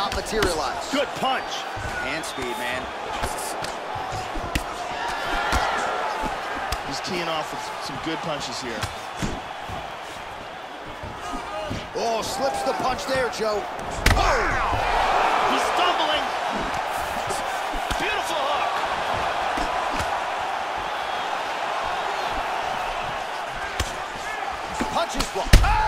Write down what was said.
not materialize. Good punch. Hand speed, man. He's teeing off with some good punches here. Oh, slips the punch there, Joe. Oh! He's stumbling. Beautiful hook. Punches blocked.